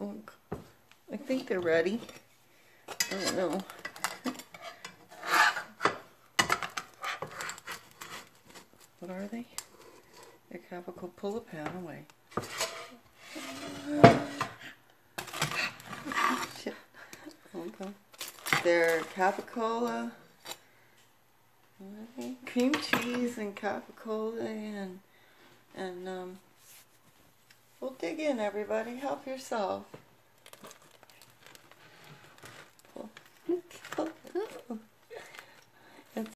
Look, I think they're ready. I don't know. What are they? They're. Pull the pan away. They're capicola, cream cheese, and capicola, and and um. We'll dig in, everybody. Help yourself.